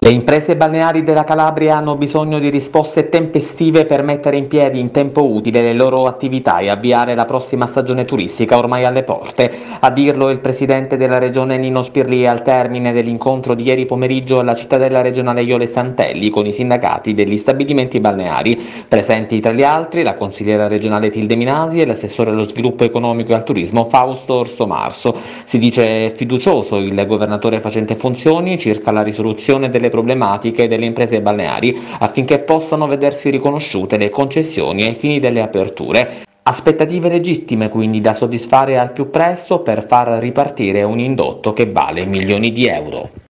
Le imprese balneari della Calabria hanno bisogno di risposte tempestive per mettere in piedi in tempo utile le loro attività e avviare la prossima stagione turistica ormai alle porte. A dirlo il presidente della regione Nino Spirli al termine dell'incontro di ieri pomeriggio alla cittadella regionale Iole Santelli con i sindacati degli stabilimenti balneari. Presenti tra gli altri la consigliera regionale Tilde Minasi e l'assessore allo sviluppo economico e al turismo Fausto Orso Marso. Si dice fiducioso il governatore facente funzioni circa la risoluzione delle problematiche delle imprese balneari affinché possano vedersi riconosciute le concessioni ai fini delle aperture. Aspettative legittime quindi da soddisfare al più presto per far ripartire un indotto che vale milioni di euro.